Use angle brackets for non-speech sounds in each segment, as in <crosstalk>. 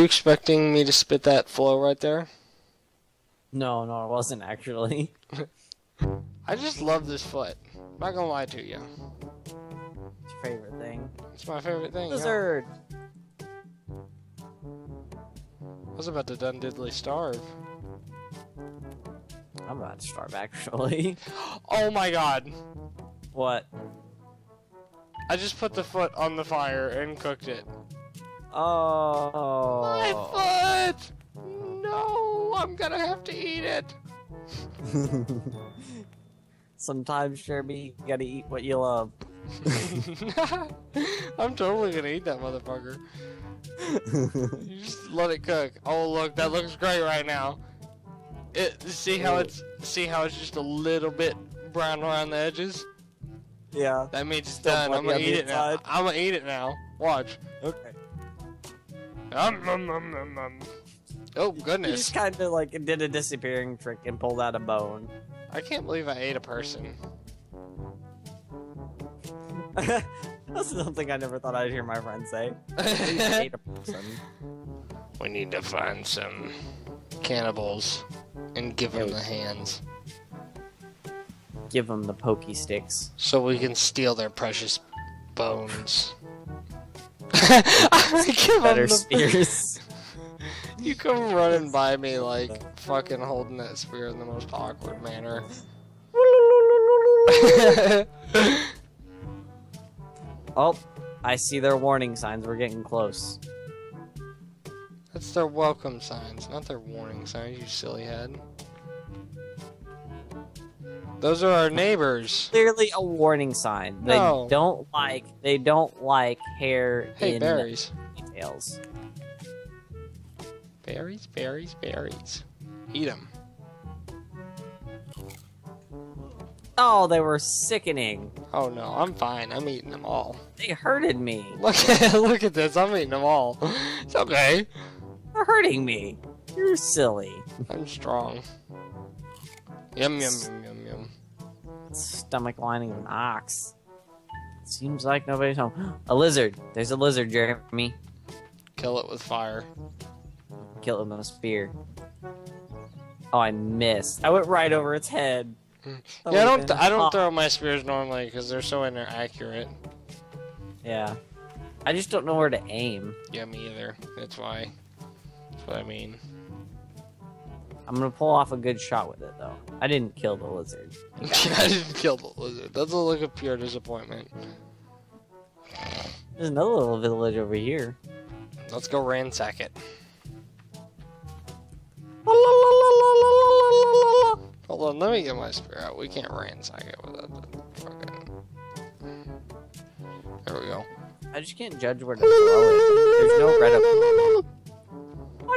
you expecting me to spit that flow right there? No, no, it wasn't actually. <laughs> I just love this foot. I'm Not gonna lie to you. It's your favorite thing. It's my favorite thing. yeah. I was about to done diddly starve. I'm about to starve actually. <gasps> Oh my god. what? I just put the foot on the fire and cooked it. Oh. My foot! No, I'm gonna have to eat it. <laughs> Sometimes, Jeremy, you gotta eat what you love. <laughs> I'm totally gonna eat that motherfucker. You <laughs> just let it cook. Oh look, that looks great right now. It see how it's see how it's just a little bit brown around the edges. yeah. That means it's Still done. I'm gonna eat it now. I'm gonna eat it now. Watch. Okay. Um, um, um, um, um. Oh You goodness! just kind of like did a disappearing trick and pulled out a bone. I can't believe I ate a person. <laughs> That's something I never thought I'd hear my friend say. I <laughs> ate a person. we need to find some cannibals and give them the hands Give them the pokey sticks. so we can steal their precious bones. Give 'em Better the- spears. <laughs> You come running by me like fucking holding that spear in the most awkward manner. <laughs> oh, I see their warning signs. We're getting close. That's their welcome signs, not their warning signs, you silly head. Those are our neighbors. Clearly a warning sign. They No. don't like. They don't like hair Hey, in berries. details. Berries, berries, berries. Eat them. Oh, they were sickening. Oh no, I'm fine. I'm eating them all. They hurted me. Look <laughs> at look at this. I'm eating them all. It's okay. They're hurting me. You're silly. I'm strong. Yum yum yum yum yum. Stomach lining of an ox. Seems like nobody's home. <gasps> A lizard. There's a lizard, Jeremy. Kill it with fire. Kill it with a spear. Oh, I missed. I went right over its head. Hmm. That yeah, I don't. I don't throw my spears normally because they're so inaccurate. Yeah. I just don't know where to aim. Yeah, me either. That's why. That's what I mean. I'm gonna pull off a good shot with it, though. I didn't kill the lizard. I didn't kill the lizard. That's a look of pure disappointment. There's another little village over here. Let's go ransack it. Hold on, let me get my spear out. We can't ransack it without the fucking. There we go. I just can't judge where to throw it. There's no red up. Oh,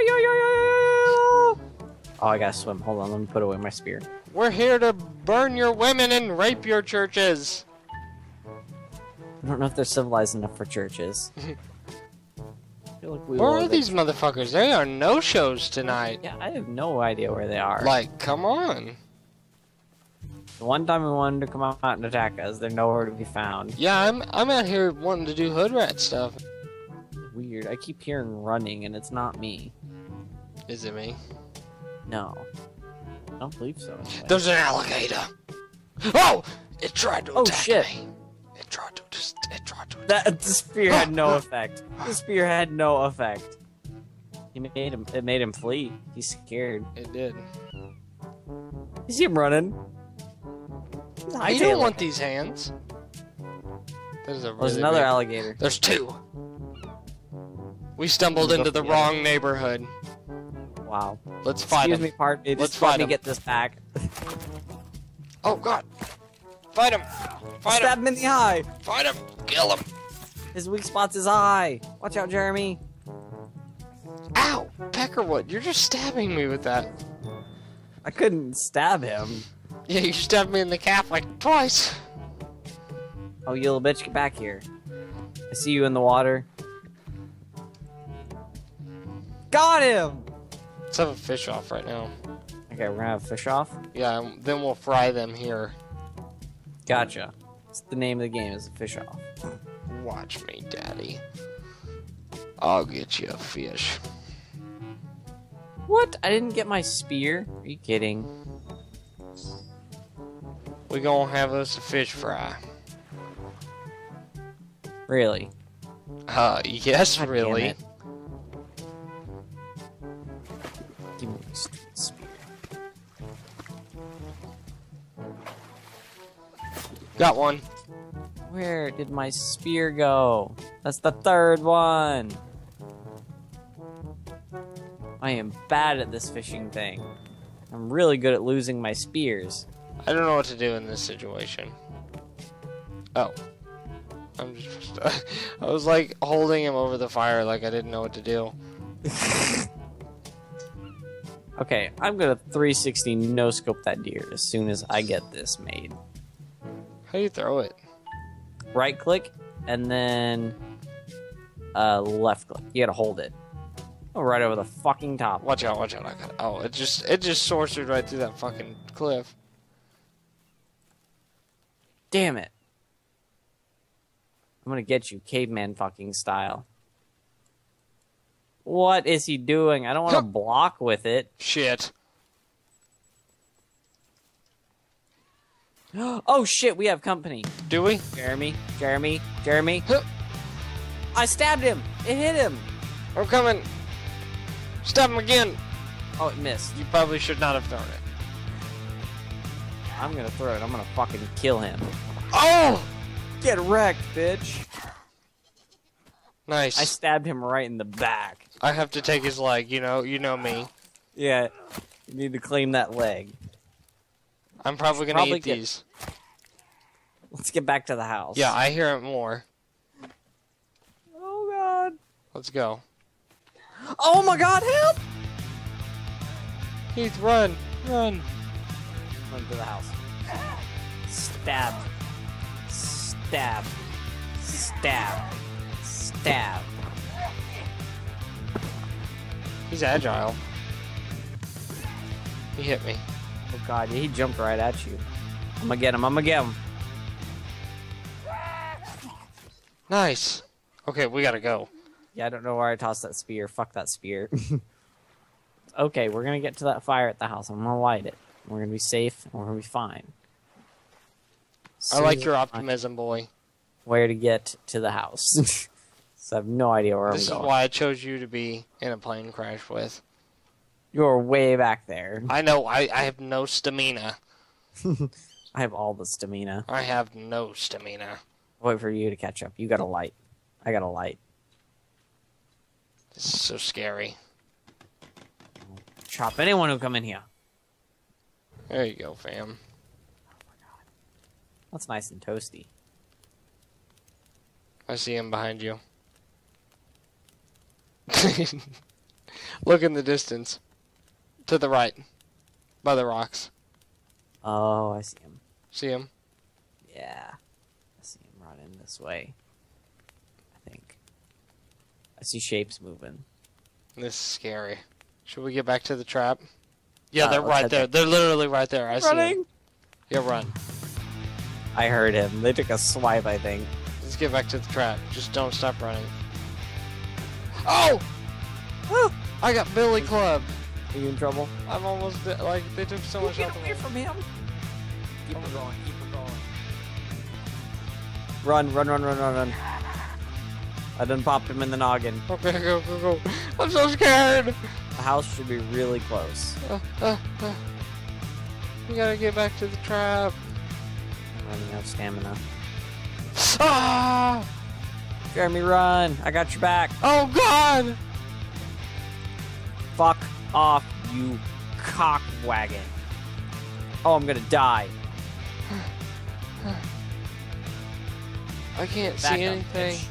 Oh, I gotta swim. Hold on, let me put away my spear. We're here to burn your women and rape your churches. I don't know if they're civilized enough for churches. <laughs> Like we Where are these motherfuckers? They are no shows tonight. Yeah, I have no idea where they are. Like, come on. the one time we wanted to come out and attack us, they're nowhere to be found. Yeah, I'm I'm out here wanting to do hood rat stuff. Weird. I keep hearing running, and it's not me. Is it me? No, I don't believe so. anyway. There's an alligator. Oh! It tried to Oh, attack shit. me. It tried to just. It tried to. That the spear had no <gasps> effect. The spear had no effect. He made him. It made him flee. He's scared. It did. You see him running. I don't want these hands. There's a. There's another big- alligator. There's two. We stumbled into the the wrong neighborhood. Wow. Let's fight Excuse him. me, part. It Let's just let fight me him. get this back. Oh God! Fight him! Fight him! Stab him! him in the eye. Fight him! Kill him! His weak spot's his eye. Watch out, Jeremy. Ow! Peckerwood, you're just stabbing me with that. I couldn't stab him. Yeah, you stabbed me in the calf like twice. Oh, you little bitch, get back here. I see you in the water. Got him! Let's have a fish off right now. Okay, we're gonna have fish off. Yeah, then we'll fry them here. Gotcha. It's the name of the game is fish off. Watch me, Daddy. I'll get you a fish. What? I didn't get my spear? Are you kidding? We gonna have us a fish fry. Really? Uh, <laughs> yes, really. Got one. Where did my spear go? That's the third one. I am bad at this fishing thing. I'm really good at losing my spears. I don't know what to do in this situation. Oh. I'm just. <laughs> I was like holding him over the fire like I didn't know what to do. <laughs> Okay, I'm gonna 360 no scope that deer as soon as I get this made. How do you throw it? Right click and then uh, left click. You gotta hold it. Oh, right over the fucking top. Watch out, watch out. I got Oh, it just it just sorcered right through that fucking cliff. Damn it. I'm gonna get you caveman fucking style. What is he doing? I don't want to block with it. Shit. <gasps> Oh shit, we have company. Do we? Jeremy, Jeremy, Jeremy. Huh. <gasps> I stabbed him. It hit him. I'm coming. Stop him again. Oh, it missed. You probably should not have thrown it. I'm gonna throw it. I'm gonna fucking kill him. Oh! Get wrecked, bitch. Nice. I stabbed him right in the back. I have to take his leg. You know, you know me. Yeah, you need to claim that leg. I'm probably gonna Probably eat get- these. Let's get back to the house. Yeah, I hear it more. Oh god. Let's go. Oh my god, help! Heath, run, run. Run to the house. Stab. Stab. Stab. Stab. He's agile. He hit me. God, he jumped right at you. I'm gonna get him, I'm gonna get him. Nice. Okay, we gotta go. Yeah, I don't know where I tossed that spear. Fuck that spear. <laughs> okay, we're gonna get to that fire at the house. I'm gonna light it. We're gonna be safe and we're gonna be fine. I like your as I find optimism, boy. Where to get to the house. <laughs> so I have no idea where This I'm going. This is why I chose you to be in a plane crash with. You're way back there. I know. I, I have no stamina. <laughs> I have all the stamina. I have no stamina. Wait for you to catch up. You got a light. I got a light. This is so scary. Chop anyone who come in here. There you go, fam. Oh my god. That's nice and toasty. I see him behind you. <laughs> Look in the distance. To the right. By the rocks. Oh, I see him. See him? Yeah. I see him running this way. I think. I see shapes moving. This is scary. Should we get back to the trap? Yeah, Uh, they're right there. They're literally right there. I see them. Running? Yeah, run. I heard him. They took a swipe, I think. Let's get back to the trap. Just don't stop running. Oh! <gasps> I got Billy Club. Are you in trouble? I'm almost de- like they took so much Get out of away from him! Keep her going, keep her going. Run, run, run, run, run, run. I done popped him in the noggin. Okay, go, go, go. I'm so scared. The house should be really close. Uh, uh, uh. We gotta get back to the trap. I'm running out of stamina. Ah! Jeremy, run! I got your back. Oh God! Fuck off, you cock wagon. Oh, I'm gonna die. <sighs> I can't Back see up, anything. bitch.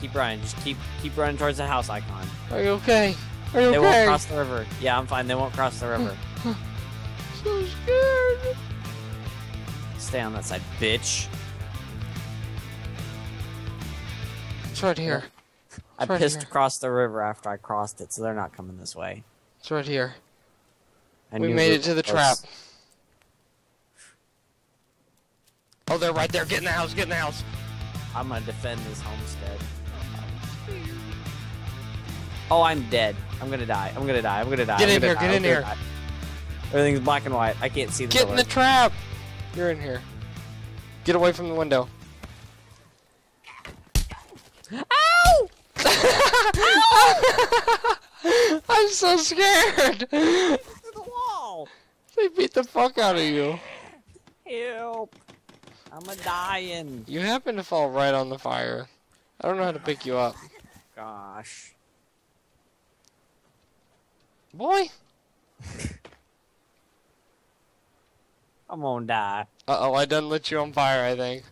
Keep running. Just keep keep running towards the house icon. Are you okay? Are you okay? They won't cross the river. Yeah, I'm fine. They won't cross the river. <sighs> So scared. Stay on that side, bitch. It's right here. I right pissed here. across the river after I crossed it, so they're not coming this way. It's right here. I we made it to the close. trap. Oh, they're right there. Get in the house. Get in the house. I'm gonna defend this homestead. Oh, I'm dead. I'm gonna die. I'm gonna die. I'm gonna die. Get I'm in here, die. get in here. die. Everything's black and white. I can't see the Get in the trap! You're in here. Get away from the window. Ow! <laughs> <laughs> I'm so scared! To the wall! They beat the fuck out of you. Help! I'm a dying. You happen to fall right on the fire. I don't know how to pick you up. Gosh. Boy! <laughs> I'm gonna die. Uh oh, I done lit you on fire, I think.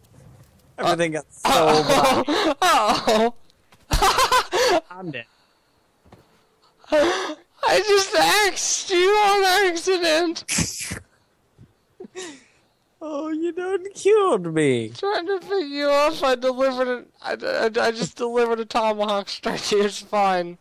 Everything got so <laughs> black. oh! I'm dead. <gasps> I just axed you on accident! <laughs> Oh, you done killed me. Trying to pick you off, I delivered it. I, I, I just delivered a tomahawk straight to your spine.